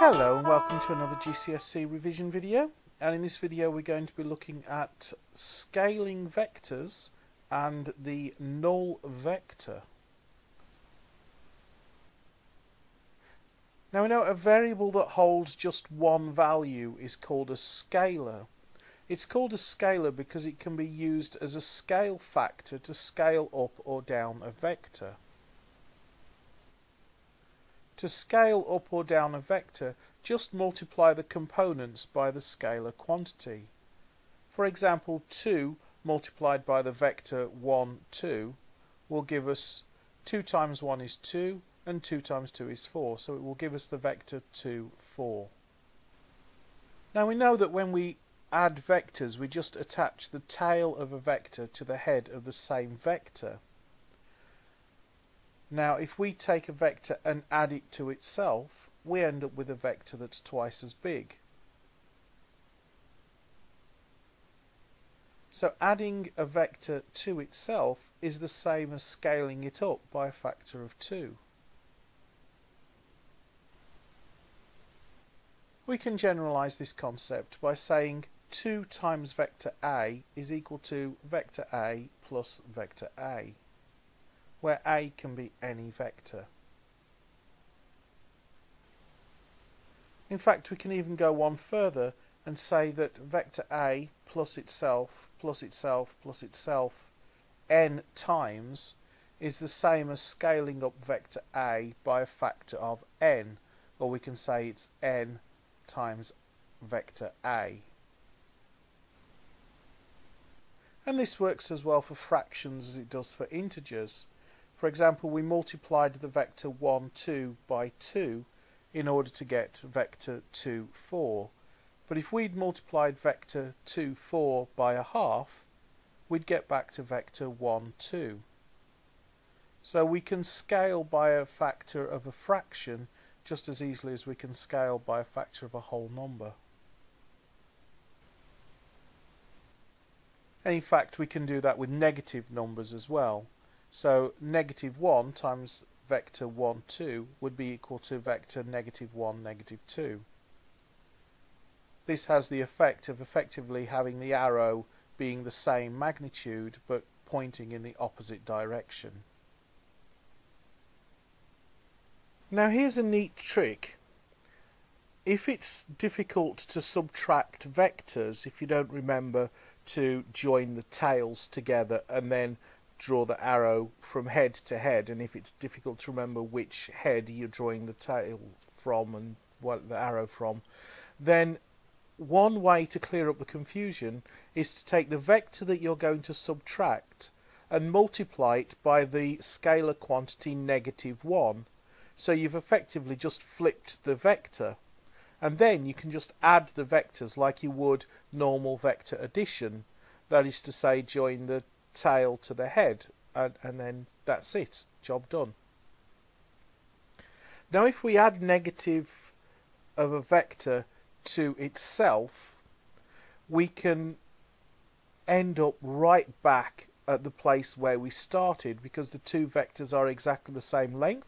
Hello and welcome to another GCSE revision video and in this video we're going to be looking at scaling vectors and the null vector. Now we know a variable that holds just one value is called a scalar. It's called a scalar because it can be used as a scale factor to scale up or down a vector. To scale up or down a vector, just multiply the components by the scalar quantity. For example, 2 multiplied by the vector 1, 2 will give us 2 times 1 is 2 and 2 times 2 is 4, so it will give us the vector 2, 4. Now we know that when we add vectors, we just attach the tail of a vector to the head of the same vector. Now if we take a vector and add it to itself, we end up with a vector that's twice as big. So adding a vector to itself is the same as scaling it up by a factor of 2. We can generalize this concept by saying 2 times vector A is equal to vector A plus vector A where A can be any vector. In fact, we can even go one further and say that vector A plus itself plus itself plus itself n times is the same as scaling up vector A by a factor of n, or we can say it's n times vector A. And this works as well for fractions as it does for integers. For example, we multiplied the vector 1, 2 by 2 in order to get vector 2, 4. But if we'd multiplied vector 2, 4 by a half, we'd get back to vector 1, 2. So we can scale by a factor of a fraction just as easily as we can scale by a factor of a whole number. And in fact, we can do that with negative numbers as well. So negative 1 times vector 1, 2 would be equal to vector negative 1, negative 2. This has the effect of effectively having the arrow being the same magnitude but pointing in the opposite direction. Now here's a neat trick. If it's difficult to subtract vectors, if you don't remember to join the tails together and then draw the arrow from head to head and if it's difficult to remember which head you're drawing the tail from and what the arrow from then one way to clear up the confusion is to take the vector that you're going to subtract and multiply it by the scalar quantity negative 1 so you've effectively just flipped the vector and then you can just add the vectors like you would normal vector addition. That is to say join the tail to the head and, and then that's it job done. Now if we add negative of a vector to itself we can end up right back at the place where we started because the two vectors are exactly the same length.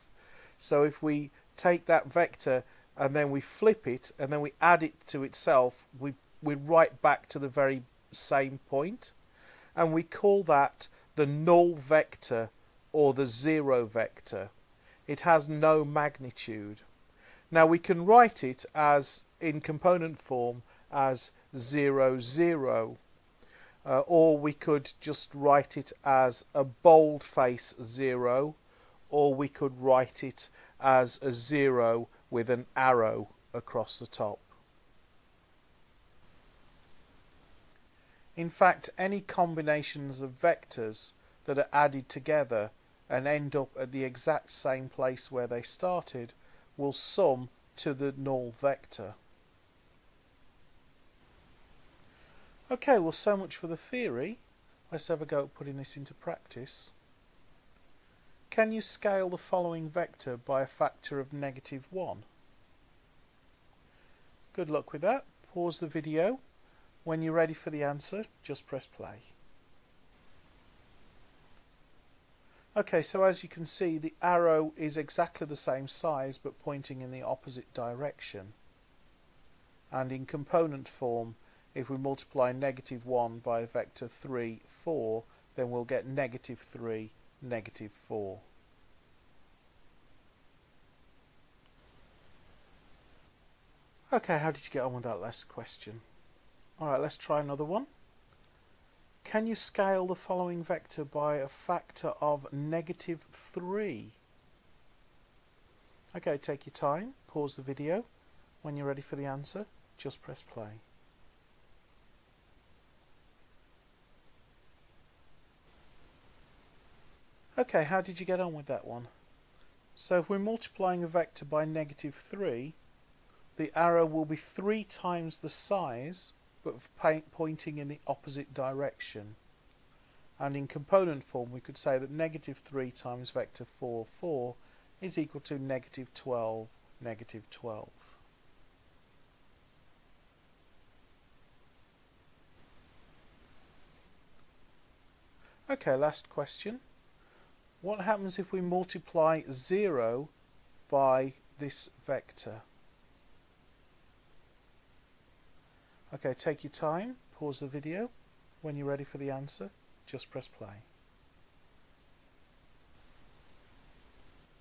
So if we take that vector and then we flip it and then we add it to itself we we're right back to the very same point and we call that the null vector or the zero vector. It has no magnitude. Now we can write it as in component form as 0, 0. Uh, or we could just write it as a boldface 0 or we could write it as a 0 with an arrow across the top. In fact, any combinations of vectors that are added together and end up at the exact same place where they started will sum to the null vector. Okay, well so much for the theory. Let's have a go at putting this into practice. Can you scale the following vector by a factor of negative 1? Good luck with that. Pause the video when you're ready for the answer, just press play. Okay, so as you can see, the arrow is exactly the same size but pointing in the opposite direction. And in component form, if we multiply negative 1 by a vector 3, 4, then we'll get negative 3, negative 4. Okay, how did you get on with that last question? Alright, let's try another one. Can you scale the following vector by a factor of negative 3? Okay, take your time, pause the video. When you're ready for the answer, just press play. Okay, how did you get on with that one? So if we're multiplying a vector by negative 3, the arrow will be 3 times the size, but pointing in the opposite direction. And in component form, we could say that negative 3 times vector 4, 4 is equal to negative 12, negative 12. Okay, last question. What happens if we multiply 0 by this vector? Okay, take your time, pause the video. When you're ready for the answer, just press play.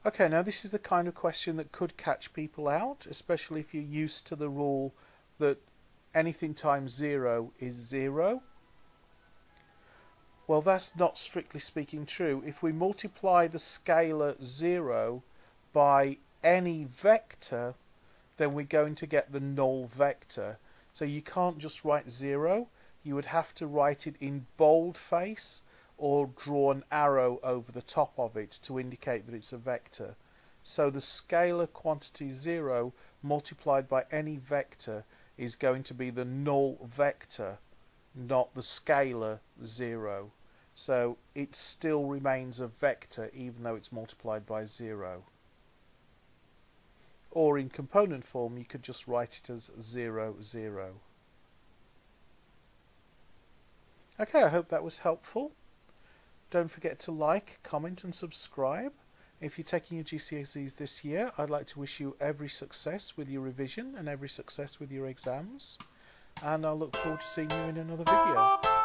Okay, now this is the kind of question that could catch people out, especially if you're used to the rule that anything times 0 is 0 well, that's not strictly speaking true. If we multiply the scalar 0 by any vector, then we're going to get the null vector. So you can't just write 0. You would have to write it in boldface or draw an arrow over the top of it to indicate that it's a vector. So the scalar quantity 0 multiplied by any vector is going to be the null vector, not the scalar 0. So it still remains a vector even though it's multiplied by 0. Or in component form you could just write it as 0, 0. Okay, I hope that was helpful. Don't forget to like, comment and subscribe. If you're taking your GCSEs this year, I'd like to wish you every success with your revision and every success with your exams. And I'll look forward to seeing you in another video.